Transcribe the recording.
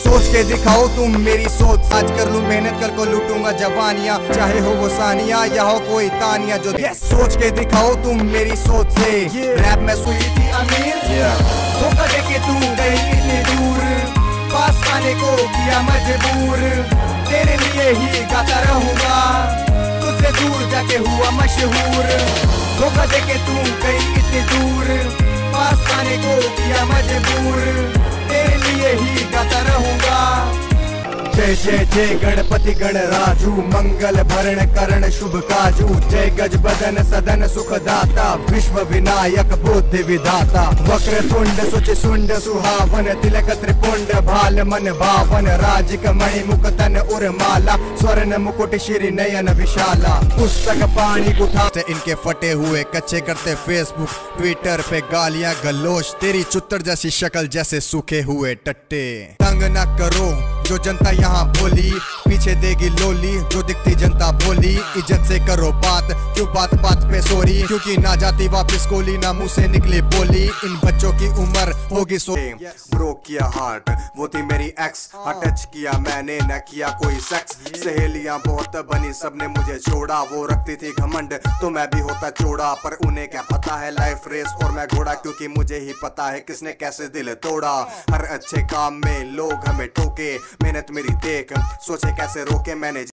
सोच के दिखाओ तुम मेरी सोच। आज कर लूँ मेहनत कर को लूटूँगा जवानियाँ। चाहे हो वो सानिया या हो कोई तानिया जो yes. सोच के दिखाओ तुम मेरी सोच से। Yeah. रैप में सुई थी अमीर। धोखा दे के तू गई इतनी दूर। पास आने को किया मजबूर। तेरे लिए ही गाता रहूँगा। तुझसे दूर जाके हुआ मशहूर। धोखा दे के तू गई इतनी दूर। पास आने को किया मजबूर। जय जय जय गणपति गण राजू मंगल भरण करण शुभ काजू, जय गज बदन सदन सुखदाता, विश्व विनायक बुद्धि विधाता। वक्र तुंड सुच सुंड सुहावन, तिलक त्रिपुंड भाल मन भावन, राजिक मणि मुख तन उर्माला स्वर्ण मुकुट श्री नयन विशाला। पुस्तक पानी उठा इनके फटे हुए कच्चे करते फेसबुक ट्विटर पे गालियाँ गलोच तेरी चुत्तर जैसी शक्ल जैसे सूखे हुए टट्टे। तंग न करो जो जनता यहाँ बोली। पीछे देगी लोली जो दिखती जनता बोली। इज़्ज़त से करो बात क्यों बात बात पे सोरी? क्योंकि ना जाती वापस गोली ना मुँह से निकली बोली। इन बच्चों की उम्र होगी सो ब्रो किया हार्ट वो थी मेरी एक्स टच किया मैंने न किया कोई सेक्स सहेलियाँ बहुत बनी सबने मुझे छोड़ा। वो रखती थी घमंड तो मैं भी होता चोड़ा। पर उन्हें क्या पता है लाइफ रेस और मैं घोड़ा क्योंकि मुझे ही पता है किसने कैसे दिल तोड़ा। हर अच्छे काम में लोग हमें ठोके मेहनत मेरी देख। सोचे कैसे रोके मैंने